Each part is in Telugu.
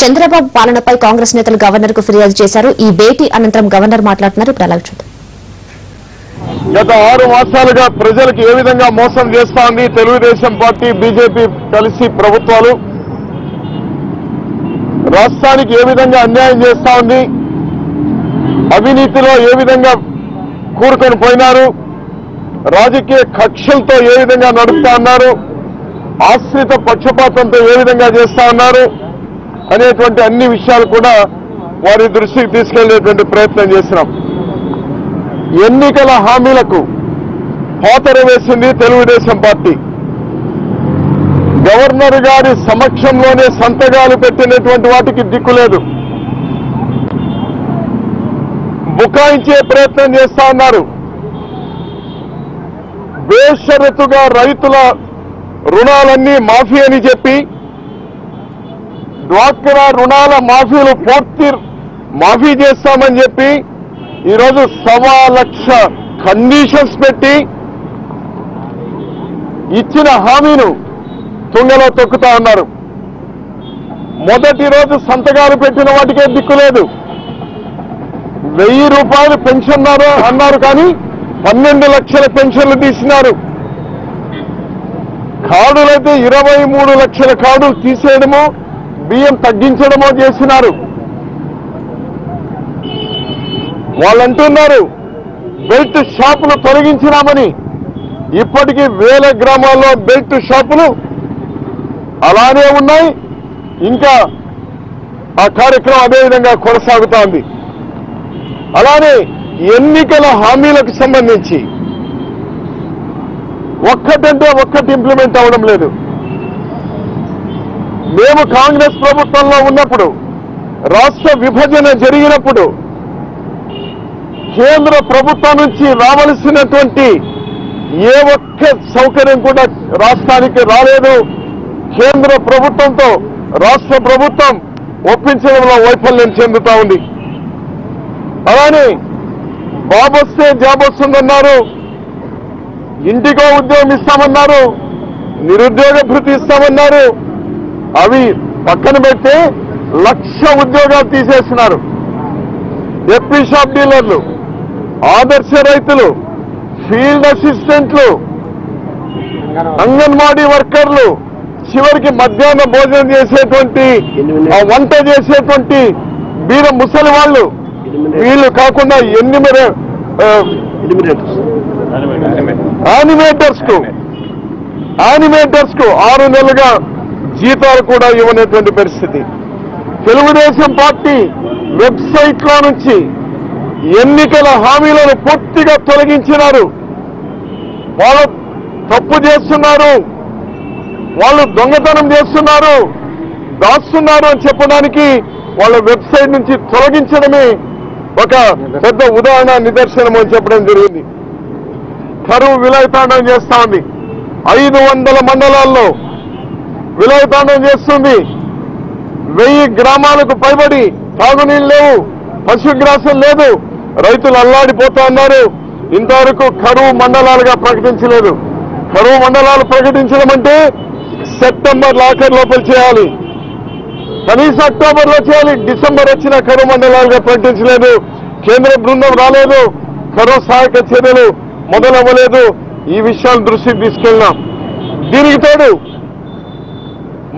చంద్రబాబు పాలనపై కాంగ్రెస్ నేతలు గవర్నర్కు ఫిర్యాదు చేశారు. ఈ భేటీ అనంతరం గవర్నర్ మాట్లాడుతున్నారు. ఇప్పుడు అలాగే చూద్దాం. గత ఆరు మాసాలుగా ప్రజలకు ఏ విధంగా మోసం చేస్తా ఉంది తెలుగుదేశం పార్టీ బీజేపీ కలిసి ప్రభుత్వాలు? రాష్ట్రానికి ఏ విధంగా అన్యాయం చేస్తా ఉంది అవినీతిలో ఏ విధంగా కూరుకొని పోయినారు? రాజకీయ కక్షలతో ఏ విధంగా నడుపుతా ఉన్నారు? ఆశ్రిత పక్షపాతంతో ఏ విధంగా చేస్తా ఉన్నారు? అనేటువంటి అన్ని విషయాలు కూడా వారి దృష్టికి తీసుకెళ్ళేటువంటి ప్రయత్నం చేసినాం ఎన్నికల హామీలకు పాతర వేసింది తెలుగుదేశం పార్టీ. గవర్నర్ గారి సమక్షంలోనే సంతకాలు పెట్టినటువంటి వాటికి దిక్కులేదు బుకాయించే ప్రయత్నం చేస్తా ఉన్నారు బేషరతుగా రైతుల రుణాలన్నీ మాఫీ అని చెప్పి డ్వాక్రా రుణాల మాఫీలు పూర్తి మాఫీ చేస్తామని చెప్పి ఈరోజు సవా లక్ష కండిషన్స్ పెట్టి ఇచ్చిన హామీను తుంగలో తొక్కుతా ఉన్నారు. మొదటి రోజు సంతకాలు పెట్టిన వాటికే దిక్కులేదు వెయ్యి రూపాయలు పెన్షన్ అన్నారు అన్నారు కానీ పన్నెండు లక్షల పెన్షన్లు తీసినారు. కార్డులైతే ఇరవై మూడు లక్షల కార్డులు తీసేయడము బియ్యం తగ్గించడమో చేసినారు. వాళ్ళు అంటున్నారు బెల్ట్ షాపులు తొలగించినామని. ఇప్పటికీ వేల గ్రామాల్లో బెల్ట్ షాపులు అలానే ఉన్నాయి. ఇంకా ఆ కార్యక్రమం అదే విధంగా కొనసాగుతా ఉంది అలానే ఎన్నికల హామీలకు సంబంధించి ఒక్కటంటే ఒక్కటి ఇంప్లిమెంట్ అవడం లేదు. మేము కాంగ్రెస్ ప్రభుత్వంలో ఉన్నప్పుడు రాష్ట్ర విభజన జరిగినప్పుడు కేంద్ర ప్రభుత్వం నుంచి రావలసినటువంటి ఏ ఒక్క సౌకర్యం కూడా రాష్ట్రానికి రాలేదు. కేంద్ర ప్రభుత్వంతో రాష్ట్ర ప్రభుత్వం ఒప్పించడంలో వైఫల్యం చెందుతా ఉంది. అలానే బాబొస్తే వస్తే జాబ్ వస్తుందన్నారు ఇంటికో ఉద్యోగం ఇస్తామన్నారు. నిరుద్యోగ భృతి ఇస్తామన్నారు. అవి పక్కన పెడితే లక్ష ఉద్యోగాలు తీసేస్తున్నారు. ఎప్పి షాప్ డీలర్లు ఆదర్శ రైతులు ఫీల్డ్ అసిస్టెంట్లు అంగన్వాడీ వర్కర్లు చివరికి మధ్యాహ్న భోజనం చేసేటువంటి వంట చేసేటువంటి బీద ముసలి వాళ్ళు వీళ్ళు కాకుండా ఎనిమిది యానిమేటర్స్కు యానిమేటర్స్కు ఆరు నెలలుగా జీతాలు కూడా ఇవ్వనటువంటి పరిస్థితి. తెలుగుదేశం పార్టీ వెబ్సైట్లో నుంచి ఎన్నికల హామీలను పూర్తిగా తొలగించినారు. వాళ్ళు తప్పు చేస్తున్నారు. వాళ్ళు దొంగతనం చేస్తున్నారు. దాస్తున్నారు అని చెప్పడానికి వాళ్ళ వెబ్సైట్ నుంచి తొలగించడమే ఒక పెద్ద ఉదాహరణ నిదర్శనం అని చెప్పడం జరిగింది. కరువు విలయతాండం చేస్తా ఉంది. ఐదు వందల మండలాల్లో విలయతాండం చేస్తుంది. వెయ్యి గ్రామాలకు పైబడి తాగునీళ్ళు లేవు. పశుగ్రాసం లేదు. రైతులు అల్లాడిపోతా ఉన్నారు. ఇంతవరకు కరువు మండలాలుగా ప్రకటించలేదు. కరువు మండలాలు ప్రకటించడం అంటే సెప్టెంబర్ లాకర్ లోపల చేయాలి. కనీసం అక్టోబర్లో చేయాలి. డిసెంబర్ వచ్చిన కరువు మండలాలుగా ప్రకటించలేదు. కేంద్ర బృందం రాలేదు. కరువు సహాయక చర్యలు మొదలవ్వలేదు. ఈ విషయాలు దృష్టికి తీసుకెళ్ళినాం దీనికి తోడు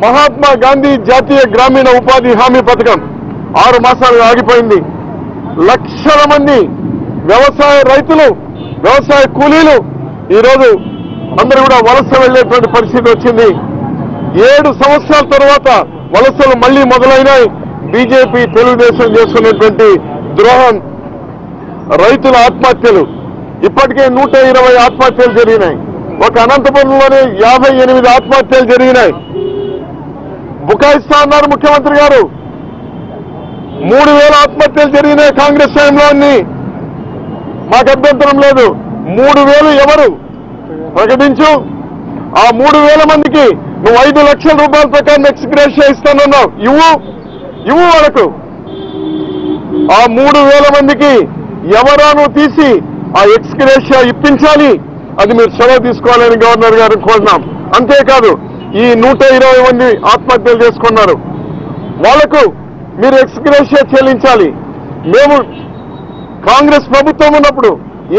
మహాత్మా గాంధీ జాతీయ గ్రామీణ ఉపాధి హామీ పథకం ఆరు మాసాలు ఆగిపోయింది. లక్షల మంది వ్యవసాయ రైతులు వ్యవసాయ కూలీలు ఈరోజు అందరూ కూడా వలస వెళ్ళేటువంటి పరిస్థితి వచ్చింది. ఏడు సంవత్సరాల తర్వాత వలసలు మళ్ళీ మొదలైనాయి. బీజేపీ తెలుగుదేశం చేస్తున్నటువంటి ద్రోహం రైతుల ఆత్మహత్యలు. ఇప్పటికే నూట ఇరవై ఆత్మహత్యలు జరిగినాయి. ఒక అనంతపురంలోనే యాభై ఎనిమిది ఆత్మహత్యలు జరిగినాయి. బుకాయిస్తా అన్నారు ముఖ్యమంత్రి గారు. మూడు వేల ఆత్మహత్యలు జరిగినాయి కాంగ్రెస్ టైంలో అన్ని మాకు అభ్యంతరం లేదు. మూడు వేలు ఎవరు ప్రకటించు? ఆ మూడు వేల మందికి నువ్వు ఐదు లక్షల రూపాయల ప్రకారం ఎక్స్గ్రేషియా ఇస్తానన్నావు. ఇవ్వు. ఇవ్వు వాళ్ళకు. ఆ మూడు వేల మందికి ఎవరా నువ్వు తీసి ఆ ఎక్స్గ్రేషియా ఇప్పించాలి? అది మీరు సెలవు తీసుకోవాలని గవర్నర్ గారు కోరినాం. అంతేకాదు ఈ నూట ఇరవై మంది ఆత్మహత్యలు చేసుకున్నారు. వాళ్ళకు మీరు ఎక్స్గ్రేషియా చెల్లించాలి. మేము కాంగ్రెస్ ప్రభుత్వం ఉన్నప్పుడు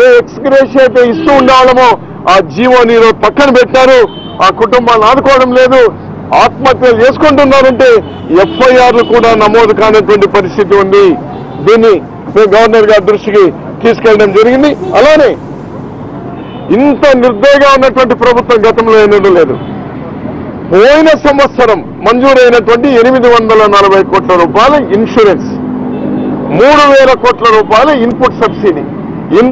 ఏ ఎక్స్గ్రేషియా అయితే ఇస్తూ ఉండేవాళ్ళమో ఆ జీవోని పక్కన పెట్టారు. ఆ కుటుంబాన్ని ఆదుకోవడం లేదు. ఆత్మహత్యలు చేసుకుంటున్నారంటే ఎఫ్ఐఆర్లు కూడా నమోదు కానటువంటి పరిస్థితి ఉంది. దీన్ని మేము గవర్నర్ గారి దృష్టికి తీసుకెళ్ళడం జరిగింది. అలానే ఇంత నిర్దయగా ఉన్నటువంటి ప్రభుత్వం గతంలో ఎన్నడూ లేదు పోయిన సంవత్సరం మంజూరైనటువంటి ఎనిమిది వందల నలభై కోట్ల రూపాయల ఇన్సూరెన్స్. మూడు వేల కోట్ల రూపాయల ఇన్పుట్ సబ్సిడీ. ఇన్